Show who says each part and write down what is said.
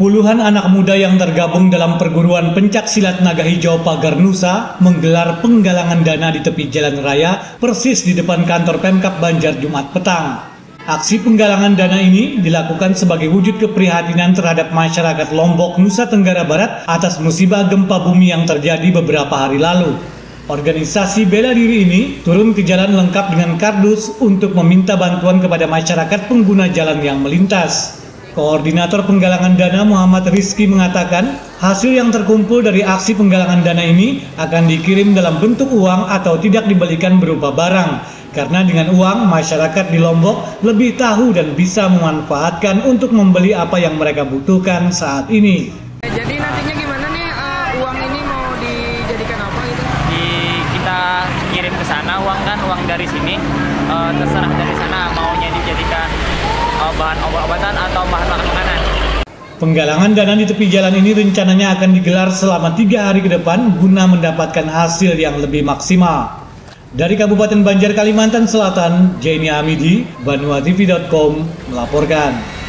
Speaker 1: Puluhan anak muda yang tergabung dalam perguruan pencak silat naga hijau Pagar Nusa menggelar penggalangan dana di tepi jalan raya persis di depan kantor Pemkap Banjar Jumat petang. Aksi penggalangan dana ini dilakukan sebagai wujud keprihatinan terhadap masyarakat Lombok, Nusa Tenggara Barat atas musibah gempa bumi yang terjadi beberapa hari lalu. Organisasi bela diri ini turun ke jalan lengkap dengan kardus untuk meminta bantuan kepada masyarakat pengguna jalan yang melintas. Koordinator penggalangan dana Muhammad Rizky mengatakan, hasil yang terkumpul dari aksi penggalangan dana ini akan dikirim dalam bentuk uang atau tidak dibelikan berupa barang. Karena dengan uang, masyarakat di Lombok lebih tahu dan bisa memanfaatkan untuk membeli apa yang mereka butuhkan saat ini.
Speaker 2: Jadi nantinya gimana nih uh, uang ini mau dijadikan apa gitu?
Speaker 3: Di, kita kirim ke sana uang kan, uang dari sini uh, terserah dari sana maunya uh, bahan obat-obatan atau bahan makanan.
Speaker 1: Penggalangan dana di tepi jalan ini rencananya akan digelar selama tiga hari ke depan guna mendapatkan hasil yang lebih maksimal. Dari Kabupaten Banjar, Kalimantan Selatan, Jenny Amidi, BanuaTV.com melaporkan.